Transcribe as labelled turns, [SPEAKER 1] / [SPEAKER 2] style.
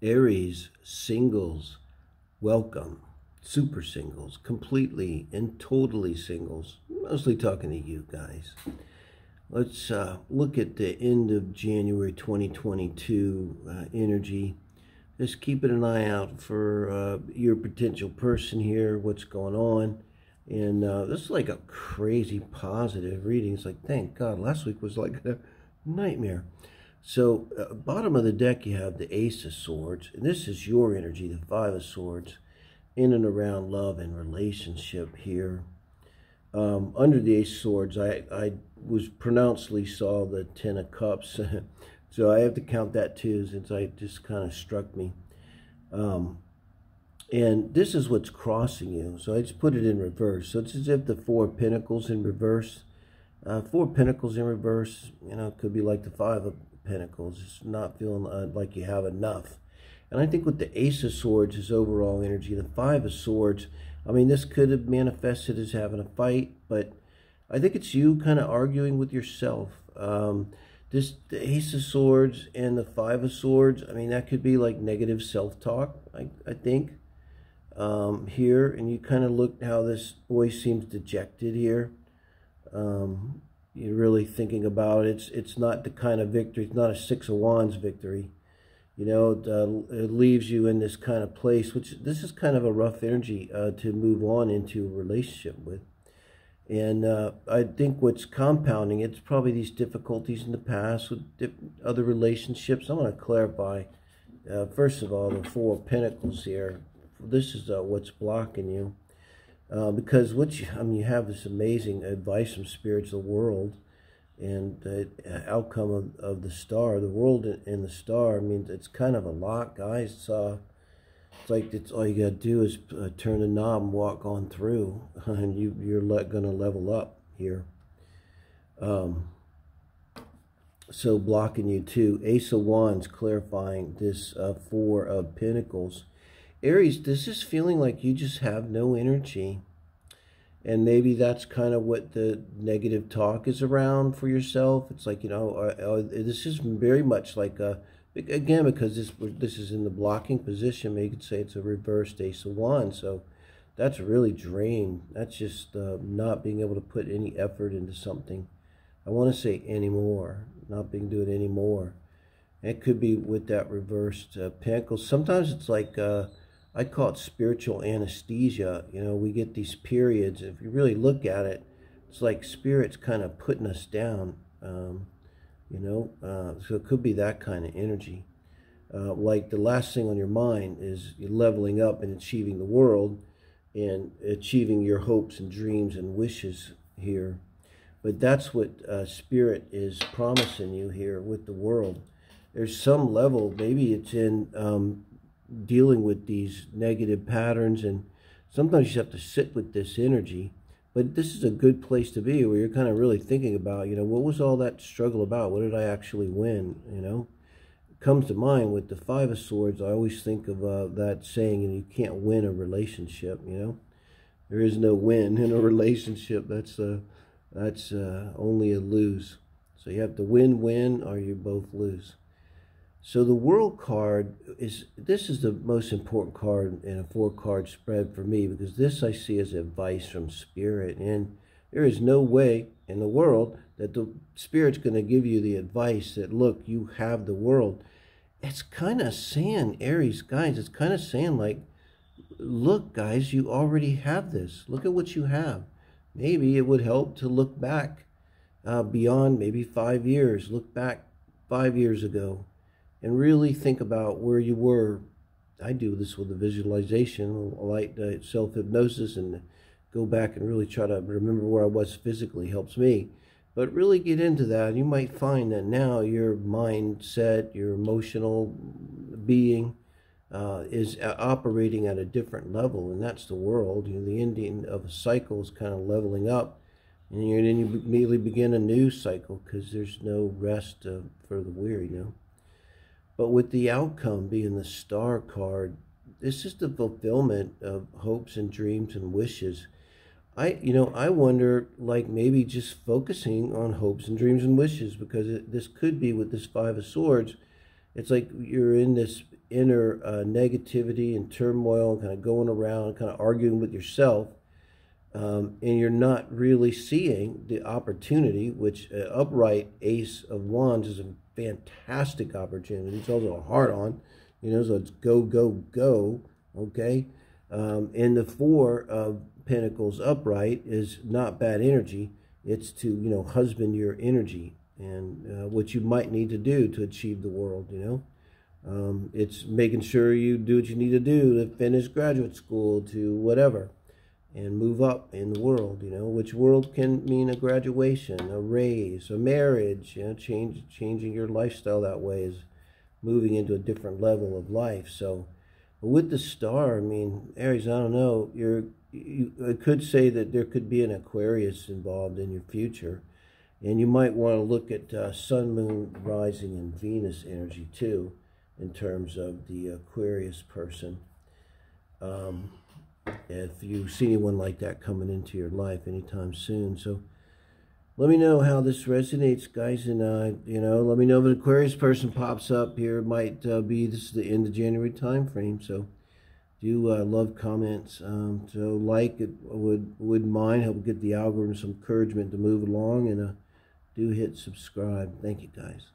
[SPEAKER 1] Aries singles, welcome. Super singles, completely and totally singles. Mostly talking to you guys. Let's uh, look at the end of January 2022 uh, energy. Just keeping an eye out for uh, your potential person here, what's going on. And uh, this is like a crazy positive reading. It's like, thank God, last week was like a nightmare. So, uh, bottom of the deck, you have the Ace of Swords, and this is your energy, the Five of Swords, in and around love and relationship here. Um, under the Ace of Swords, I, I was pronouncedly saw the Ten of Cups, so I have to count that too, since I just kind of struck me. Um, and this is what's crossing you. So I just put it in reverse. So it's as if the Four Pentacles in reverse. Uh, four Pentacles in reverse, you know, could be like the Five of Pentacles. It's not feeling uh, like you have enough. And I think with the Ace of Swords is overall energy. The Five of Swords, I mean, this could have manifested as having a fight, but I think it's you kind of arguing with yourself. Um, this the Ace of Swords and the Five of Swords, I mean, that could be like negative self-talk, I, I think, um, here. And you kind of look how this boy seems dejected here. Um, you're really thinking about. It's it's not the kind of victory. It's not a six of wands victory. You know, it, uh, it leaves you in this kind of place, which this is kind of a rough energy uh, to move on into a relationship with. And uh, I think what's compounding it's probably these difficulties in the past with other relationships. I want to clarify. Uh, first of all, the Four Pentacles here. This is uh, what's blocking you. Uh, because what you, I mean, you have this amazing advice from the world and the outcome of, of the star, the world and the star. I mean, it's kind of a lot, guys. It's, uh, it's like it's all you got to do is uh, turn the knob and walk on through, and you, you're going to level up here. Um, so blocking you too. Ace of Wands clarifying this uh, Four of Pentacles. Aries, this is feeling like you just have no energy. And maybe that's kind of what the negative talk is around for yourself. It's like, you know, uh, uh, this is very much like a, again, because this this is in the blocking position, maybe you could say it's a reversed ace of wands. So that's really drained. That's just uh, not being able to put any effort into something. I want to say anymore, not being doing anymore. It could be with that reversed uh, pentacle. Sometimes it's like, uh, I call it spiritual anesthesia. You know, we get these periods. If you really look at it, it's like spirits kind of putting us down. Um, you know, uh, so it could be that kind of energy. Uh, like the last thing on your mind is leveling up and achieving the world and achieving your hopes and dreams and wishes here. But that's what uh, Spirit is promising you here with the world. There's some level, maybe it's in um, dealing with these negative patterns and sometimes you have to sit with this energy. But this is a good place to be where you're kind of really thinking about you know what was all that struggle about? What did i actually win you know? It comes to mind with the five of swords i always think of uh, that saying and you can't win a relationship you know? There is no win in a relationship. That's uh that's uh, only a lose. So you have to win win or you both lose so the world card is this is the most important card in a four card spread for me because this I see as advice from spirit and there is no way in the world that the spirit's going to give you the advice that look you have the world. It's kind of saying Aries guys it's kind of saying like look guys you already have this. Look at what you have. Maybe it would help to look back uh, beyond maybe five years. Look back five years ago and really think about where you were. I do this with the visualization, light uh, self hypnosis, and go back and really try to remember where I was physically helps me. But really get into that, you might find that now your mindset, your emotional being, uh, is uh, operating at a different level, and that's the world. You know, the ending of a cycle is kind of leveling up, and then you immediately begin a new cycle because there's no rest uh, for the weary. You know. But with the outcome being the star card, this is the fulfillment of hopes and dreams and wishes. I, you know, I wonder, like maybe just focusing on hopes and dreams and wishes because it, this could be with this Five of Swords. It's like you're in this inner uh, negativity and turmoil, kind of going around, kind of arguing with yourself, um, and you're not really seeing the opportunity, which uh, upright Ace of Wands is a fantastic opportunity. It's also a hard on, you know, so it's go, go, go, okay? Um, and the Four of Pentacles upright is not bad energy. It's to, you know, husband your energy and uh, what you might need to do to achieve the world, you know? Um, it's making sure you do what you need to do to finish graduate school, to whatever and move up in the world, you know, which world can mean a graduation, a raise, a marriage, you know, change, changing your lifestyle that way is moving into a different level of life. So with the star, I mean, Aries, I don't know, you're, you, I could say that there could be an Aquarius involved in your future. And you might want to look at uh, Sun, Moon, Rising, and Venus energy too, in terms of the Aquarius person. Um, if you see anyone like that coming into your life anytime soon. So let me know how this resonates, guys. And, uh, you know, let me know if an Aquarius person pops up here. It might uh, be this is the end of January time frame. So do uh, love comments. Um, so like it would would mind help get the algorithm some encouragement to move along and uh, do hit subscribe. Thank you guys.